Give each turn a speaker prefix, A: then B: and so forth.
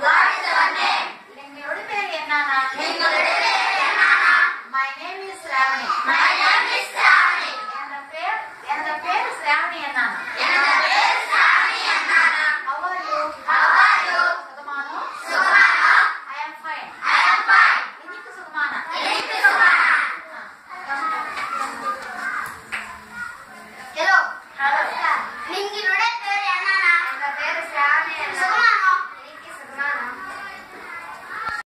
A: My name is Ravani.